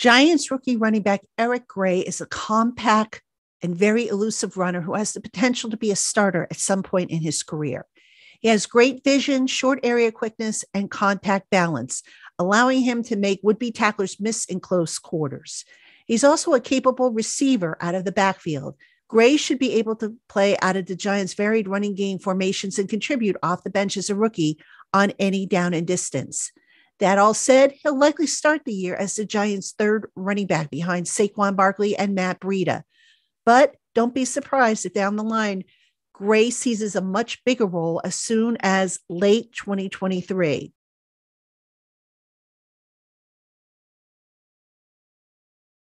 Giants rookie running back Eric Gray is a compact and very elusive runner who has the potential to be a starter at some point in his career. He has great vision, short area quickness, and contact balance, allowing him to make would be tacklers miss in close quarters. He's also a capable receiver out of the backfield. Gray should be able to play out of the Giants' varied running game formations and contribute off the bench as a rookie on any down and distance. That all said, he'll likely start the year as the Giants' third running back behind Saquon Barkley and Matt Breida. But don't be surprised if down the line, Gray seizes a much bigger role as soon as late 2023.